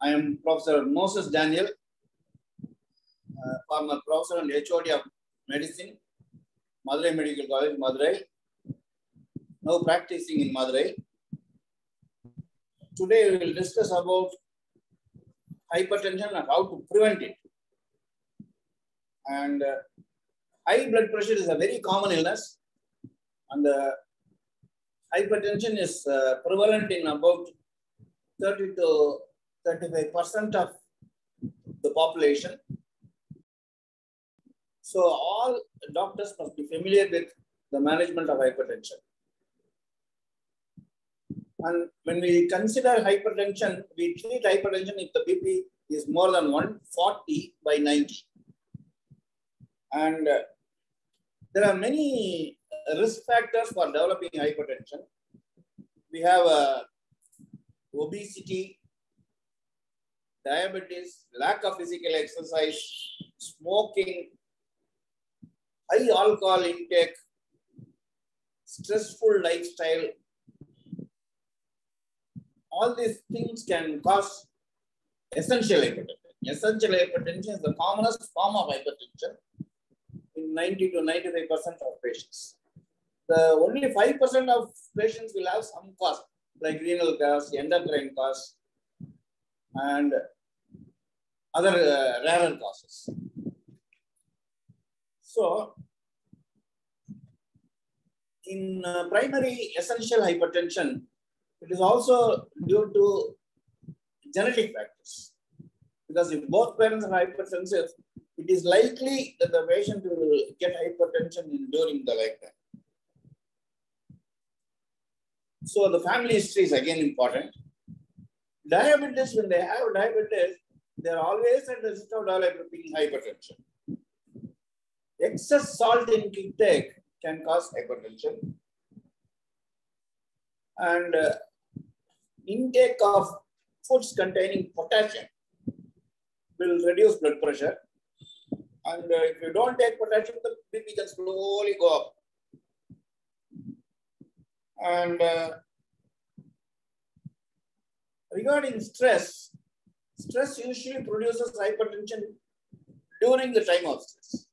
I am Professor Moses Daniel, uh, former professor and HOD of medicine, Madurai Medical College, Madurai. Now practicing in Madurai. Today we will discuss about hypertension and how to prevent it. And uh, high blood pressure is a very common illness, and uh, hypertension is uh, prevalent in about 30 to 35% of the population. So all doctors must be familiar with the management of hypertension. And when we consider hypertension, we treat hypertension if the BP is more than 140 by 90. And uh, there are many risk factors for developing hypertension. We have uh, obesity, diabetes, lack of physical exercise, smoking, high alcohol intake, stressful lifestyle. All these things can cause essential hypertension. Essential hypertension is the commonest form of hypertension in 90 to 95% of patients. The only 5% of patients will have some cause, like renal cause, endocrine cause, and other uh, rarer causes. So, in uh, primary essential hypertension, it is also due to genetic factors. Because if both parents are hypertensive, it is likely that the patient will get hypertension in, during the lifetime. So the family history is again important. Diabetes, when they have diabetes, they're always at risk of developing hypertension. Excess salt in intake can cause hypertension. And uh, intake of foods containing potassium will reduce blood pressure. And uh, if you don't take potassium, the BP can slowly go up. And uh, regarding stress, stress usually produces hypertension during the time of stress.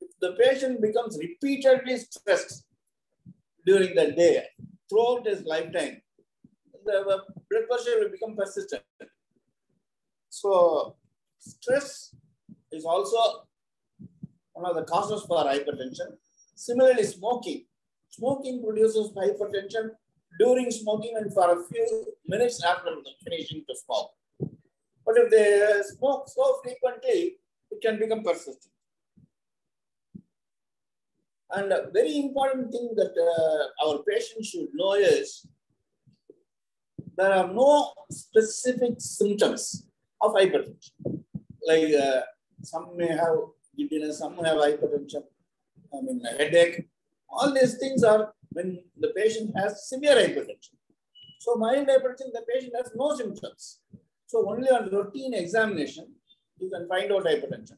If the patient becomes repeatedly stressed during the day, throughout his lifetime, the blood pressure will become persistent. So, stress is also one of the causes for hypertension. Similarly, smoking. Smoking produces hypertension during smoking and for a few minutes after finishing to smoke. But if they smoke so frequently, it can become persistent. And a very important thing that uh, our patients should know is there are no specific symptoms of hypertension. Like uh, some may have giddiness, some may have hypertension, I mean headache. All these things are when the patient has severe hypertension. So mild hypertension, the patient has no symptoms. So only on routine examination, you can find out hypertension.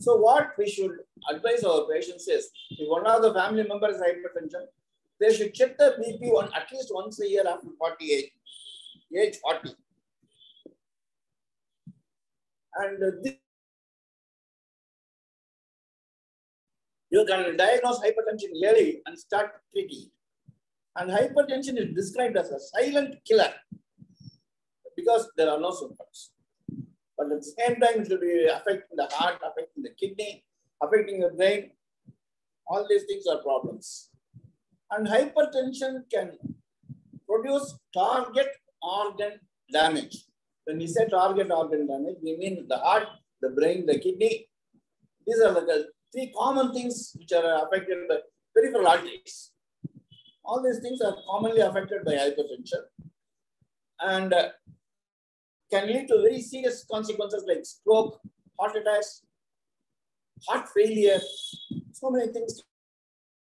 So what we should advise our patients is, if one of the family members has hypertension, they should check the BP one at least once a year after 48, age 40. And this, you can diagnose hypertension early and start treating. And hypertension is described as a silent killer because there are no symptoms. But at the same time, it will be affecting the heart, affecting the kidney, affecting the brain. All these things are problems. And hypertension can produce target organ damage. When we say target organ damage, we mean the heart, the brain, the kidney. These are the three common things which are affected by peripheral arteries. All these things are commonly affected by hypertension and uh, can lead to very serious consequences like stroke, heart attacks, heart failure. So many things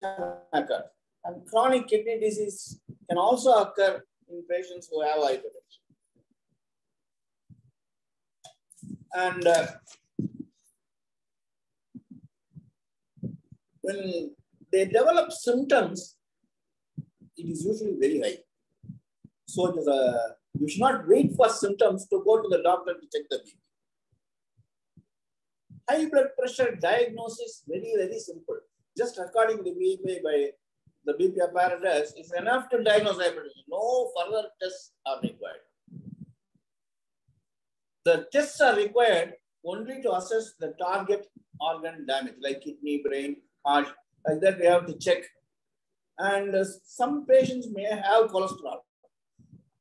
can occur. And chronic kidney disease can also occur in patients who have hypertension. And uh, when they develop symptoms, it is usually very high. So a You should not wait for symptoms to go to the doctor to check the BP. High blood pressure diagnosis very, very simple. Just recording the BP by the BP apparatus is enough to diagnose hypertension. No further tests are required. The tests are required only to assess the target organ damage, like kidney, brain, heart, like that we have to check. And uh, some patients may have cholesterol.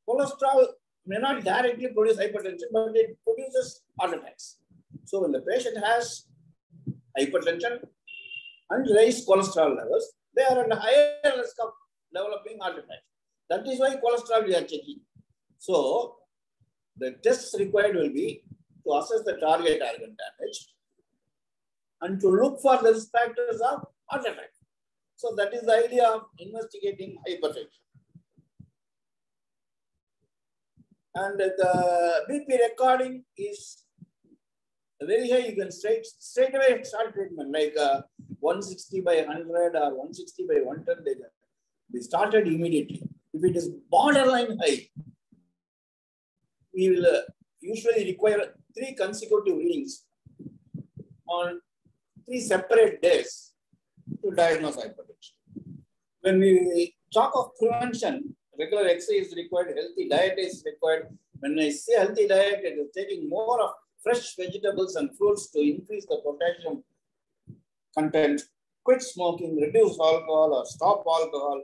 Cholesterol may not directly produce hypertension, but it produces heart attacks. So when the patient has hypertension and raised cholesterol levels, they are at a higher risk of developing heart attack. That is why cholesterol we are checking. So the tests required will be to assess the target organ damage and to look for risk factors of heart attack. So that is the idea of investigating hypertension. And the BP recording is very high. You can straight straight away start treatment like uh, 160 by 100 or 160 by 110. They started immediately. If it is borderline high, we will uh, usually require three consecutive readings on three separate days to diagnose hypertension. When we talk of prevention, regular exercise is required, healthy diet is required. When I say healthy diet, it is taking more of fresh vegetables and fruits to increase the potassium content, quit smoking, reduce alcohol or stop alcohol,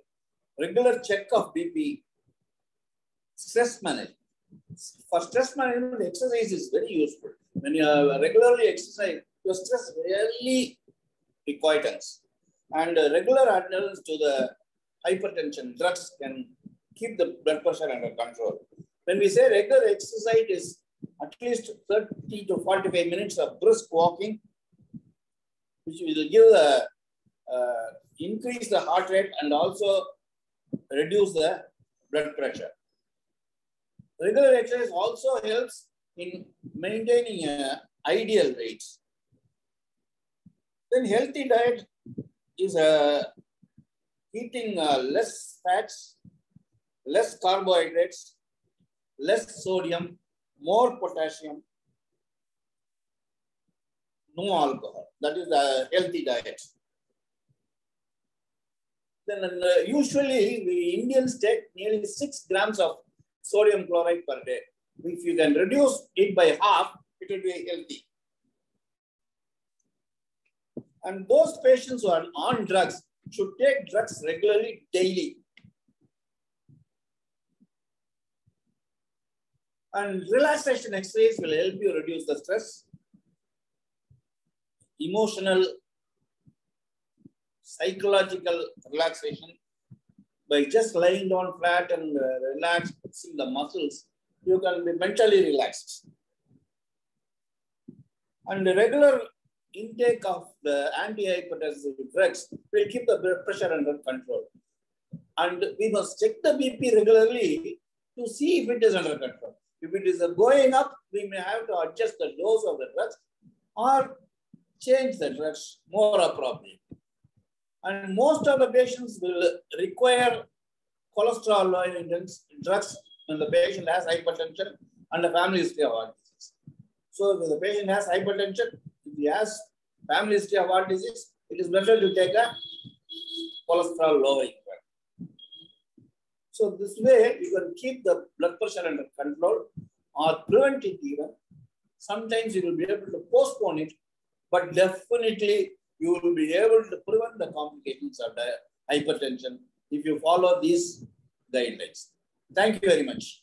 regular check of BP, stress management. For stress management, exercise is very useful. When you regularly exercise, your stress rarely requietens. And regular adherence to the hypertension drugs can keep the blood pressure under control. When we say regular exercise is at least 30 to 45 minutes of brisk walking, which will give the uh, increase the heart rate and also reduce the blood pressure. Regular exercise also helps in maintaining uh, ideal rates. Then healthy diet is uh, eating uh, less fats, less carbohydrates, less sodium, more potassium, no alcohol. That is a healthy diet. Then uh, usually we Indians take nearly six grams of sodium chloride per day. If you can reduce it by half, it will be healthy. And those patients who are on drugs should take drugs regularly, daily. And relaxation exercise will help you reduce the stress. Emotional, psychological relaxation by just lying down flat and uh, the muscles, you can be mentally relaxed. And regular intake of the antihypertensive drugs will keep the blood pressure under control. And we must check the BP regularly to see if it is under control. If it is going up, we may have to adjust the dose of the drugs or change the drugs more appropriate. And most of the patients will require cholesterol lowering drugs when the patient has hypertension and the family history of heart disease. So if the patient has hypertension, if he has family history of heart disease, it is better to take a cholesterol lowering drug. So this way, you can keep the blood pressure under control or prevent it even. Sometimes you will be able to postpone it, but definitely you will be able to prevent the complications of hypertension if you follow these guidelines. Thank you very much.